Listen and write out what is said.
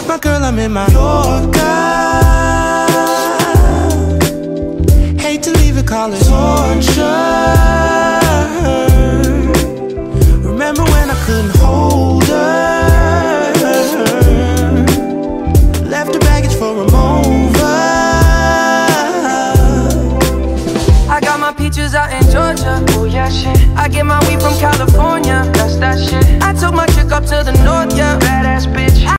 left my girl, I'm in my Yorker. Hate to leave it, call it torture. Remember when I couldn't hold her? Left her baggage for a mover. I got my peaches out in Georgia. Oh yeah, shit. I get my weed from California. That's that shit. I took my chick up to the north, yeah.